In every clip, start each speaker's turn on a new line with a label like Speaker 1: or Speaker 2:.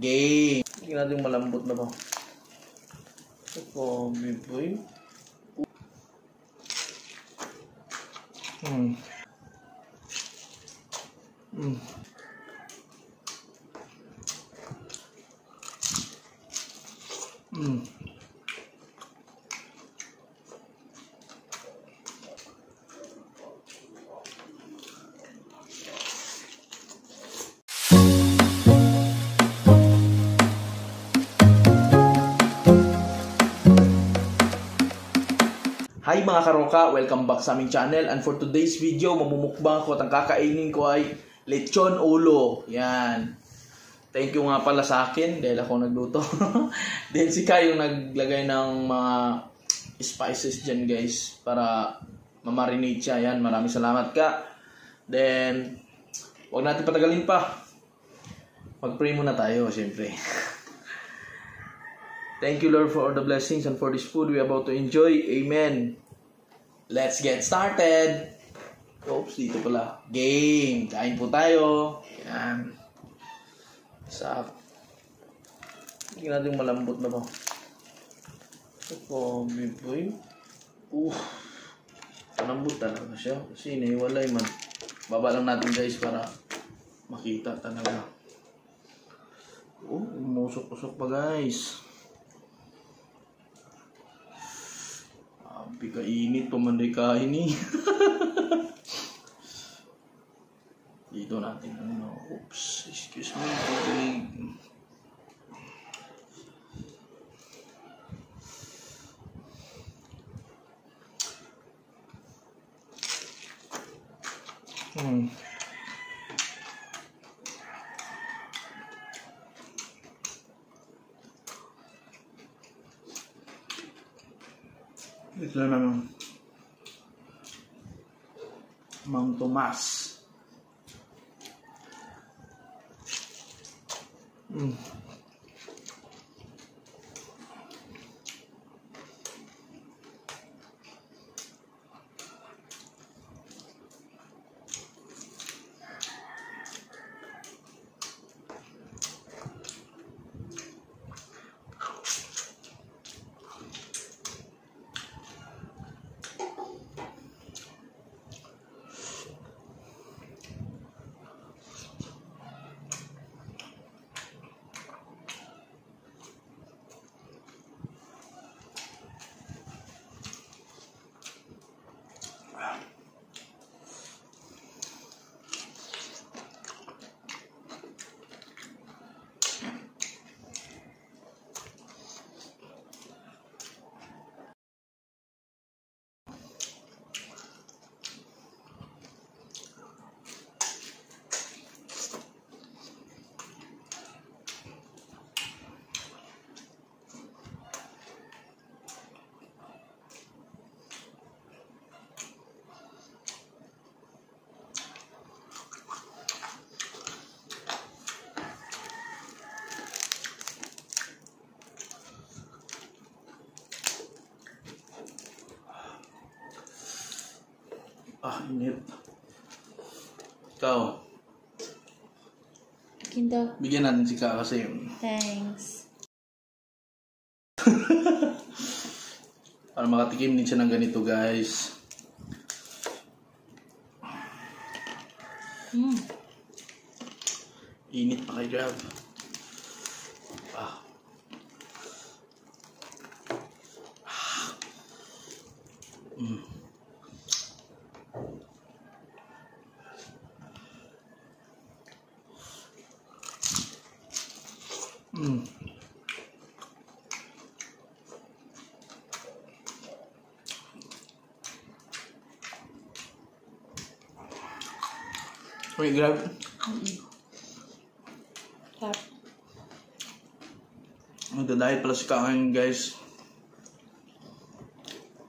Speaker 1: Game. Tingnan natin yung malambot na ba. Ito, boy. Hmm. Hmm. Hmm. Hi mga karoka, welcome back sa aming channel and for today's video, mamumukbang ko at ang kakainin ko ay lechon ulo. Yan. Thank you nga pala sa akin dahil ako nagluto. Then si Kai yung naglagay ng mga spices dyan guys para mamarinate siya. Yan, maraming salamat ka. Then, wag natin patagalin pa. Mag-pray muna tayo, siyempre. Thank you, Lord, for all the blessings and for this food we are about to enjoy. Amen. Let's get started. Oops, dito pala. Game. Kain po tayo. Yan. Sa... Tingnan natin malambot na ba. Ito, boy. Uh, malambot talaga siya. Kasi naiwalay man. Baba lang natin guys para makita talaga. Oh, umusok-usok pa guys. Sabi ka init, tumanday ka ini. Dito natin ano. Oops, excuse me. tubig. Hmm. Ito na naman. Mang Tomas. Mm. Ah, init. Ikaw,
Speaker 2: Kinda.
Speaker 1: bigyan natin si Ka kasi
Speaker 2: Thanks.
Speaker 1: para makatikim din siya ng ganito guys.
Speaker 2: Mm.
Speaker 1: Init pa kay Grab. Ah. Mm. Mm. Wait, Grab.
Speaker 2: Tap.
Speaker 1: Magdadahil pala si Kakain guys.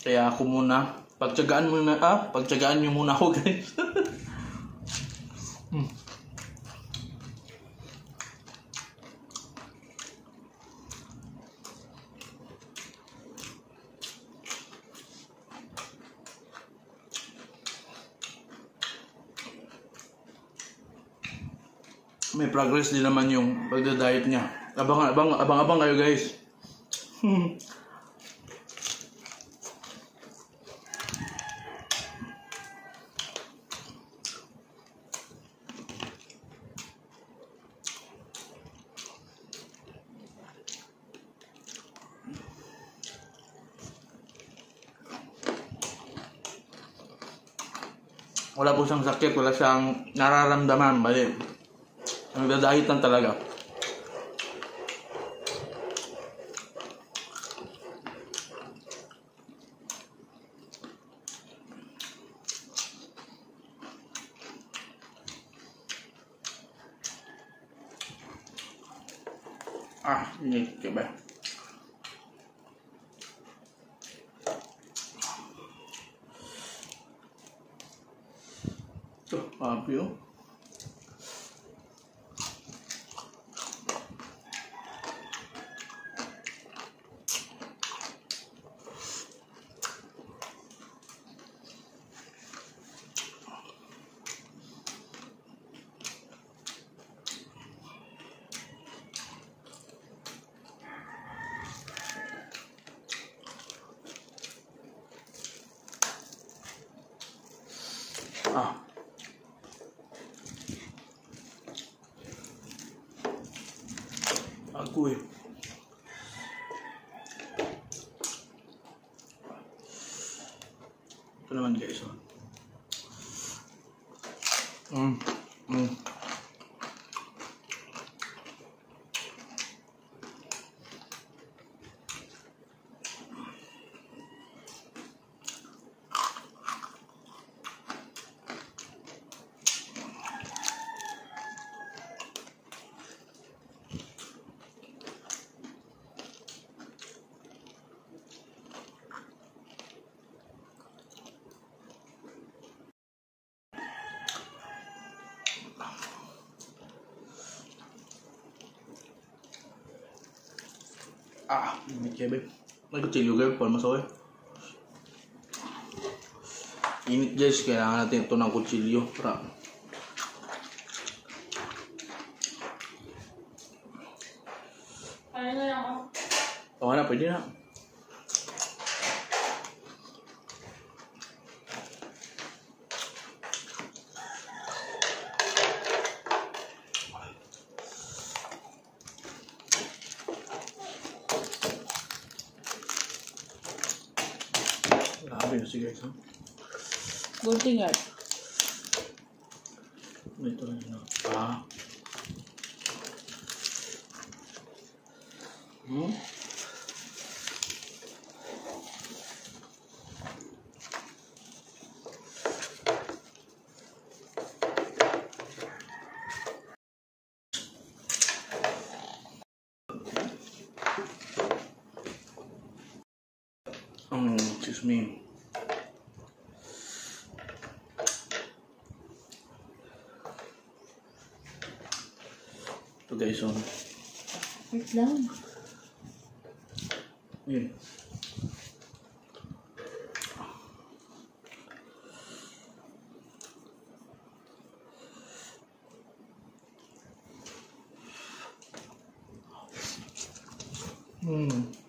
Speaker 1: Kaya ako muna. Pagtsagaan muna, ah, pagtsagaan nyo muna ako guys. Hmm. May progress din naman yung pagda-diet niya. Abang, abang, abang, abang kayo guys. wala po siyang sakit, wala siyang nararamdaman, bali. Nagdadahit lang talaga. Ah, ini coba. Tuh, api oh. Ah. Aku eh. Ito naman guys. Oh. Mm. Mm. Ah, ini cebe. May kutsilyo guys, para masoy. Init guys, kailangan natin ito ng kutsilyo para
Speaker 2: Ano na lang ako?
Speaker 1: Okay na, pwede na. Grabe na si guys, ha?
Speaker 2: Gunting yan.
Speaker 1: Ito na yun. Ah. Hmm? Um, excuse me. Guys, oh.
Speaker 2: Wait lang.
Speaker 1: Yun. Hmm. Mm.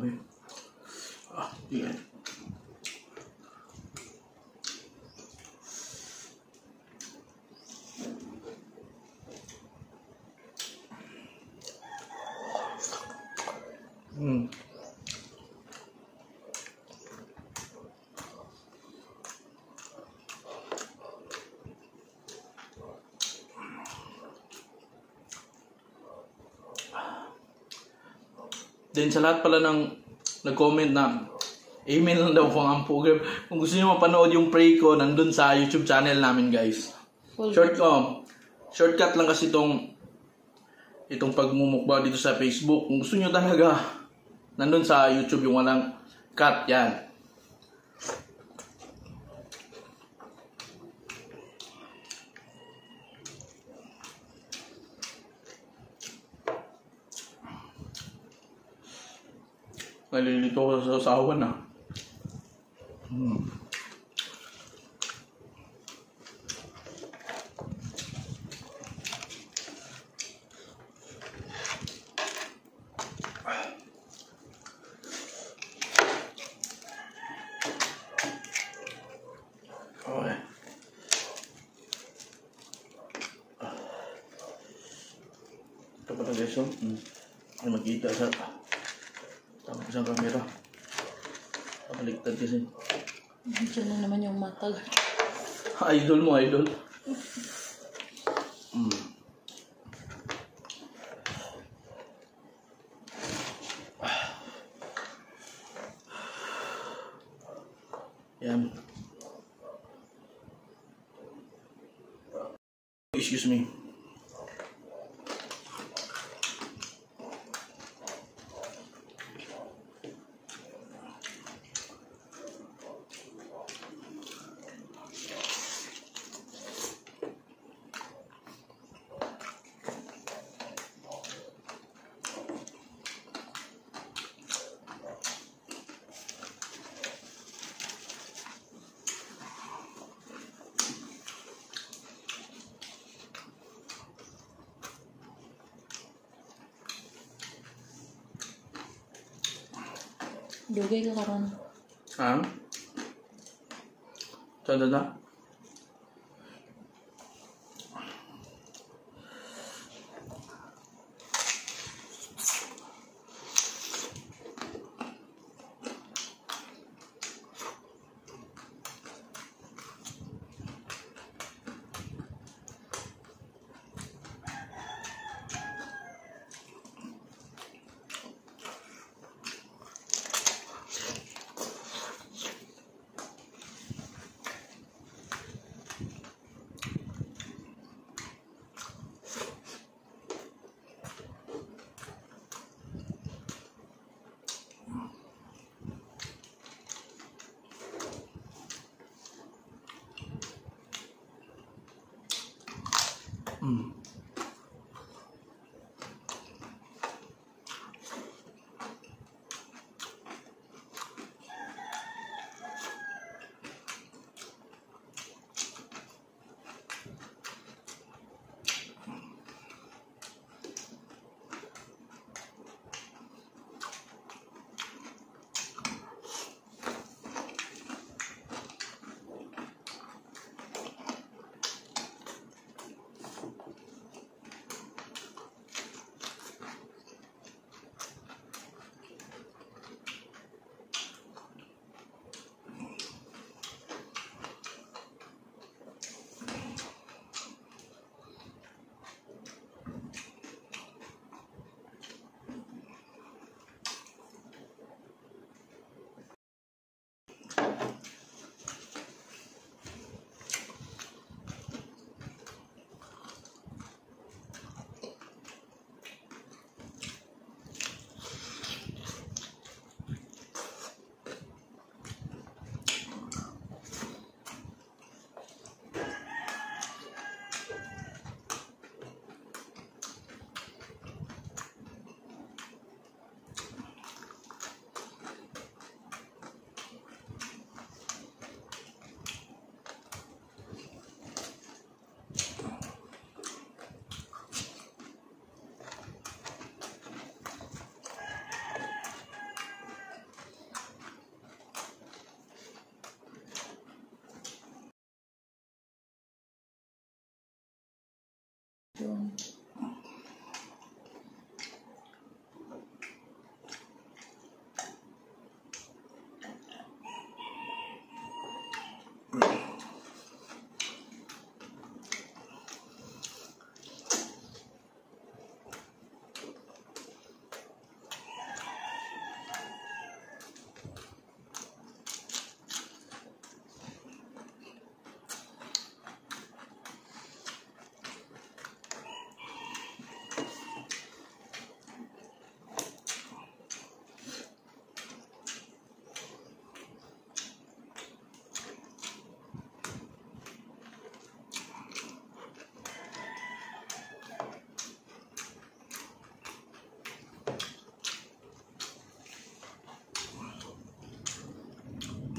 Speaker 1: Amen. Then sa lahat pala ng nag-comment na Amen lang daw po ang program. Kung gusto niyo mapanood yung pray ko, nandun sa YouTube channel namin guys. Short oh, shortcut lang kasi itong itong pagmumukbang dito sa Facebook. Kung gusto niyo talaga, nandun sa YouTube yung walang cut yan. Nalilito ko sa asawa na. Hmm. Ito pala guys, oh. Hmm. Ay, magkita sa tama sa camera. Pabaliktad kasi.
Speaker 2: Diyan na naman yung matag.
Speaker 1: Idol mo, idol. Mm. Yan. Excuse me.
Speaker 2: Dugay ka karon.
Speaker 1: Ha? Saan na?
Speaker 2: Yun. Mm.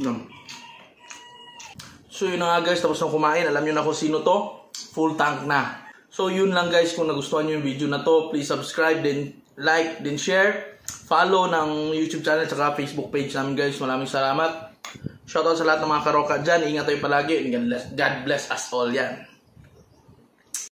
Speaker 1: Yun. So yun na nga guys, tapos na kumain. Alam nyo na kung sino to. Full tank na. So yun lang guys, kung nagustuhan nyo yung video na to, please subscribe, then like, then share. Follow ng YouTube channel at Facebook page namin guys. Maraming salamat. Shoutout sa lahat ng mga karoka dyan. Ingat tayo palagi. God bless, God bless us all yan.